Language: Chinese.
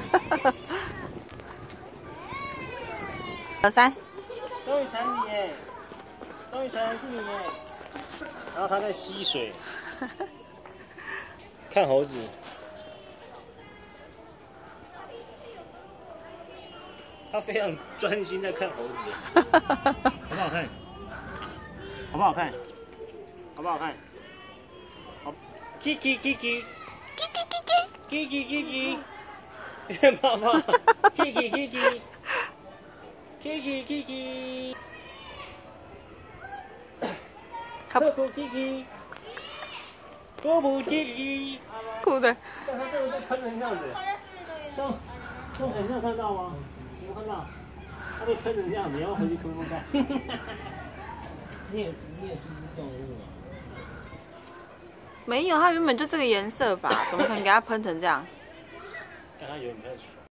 二三，终于成你耶！终于成是你耶！然后他在吸水，看猴子。他非常专心在看猴子，好不好看？好不好看？好不好看？好，Kiki Kiki Kiki Kiki 爸，Kiki Kiki Kiki Kiki，特酷 Kiki，波普 Kiki，酷的。但他这个在喷成这样子，这样，这样很像看到吗？有看到？他被喷成这样，你要回去喷喷看。你也你也是动物啊？没有，它原本就这个颜色吧？怎么可能给它喷成这样？但他有没有爽。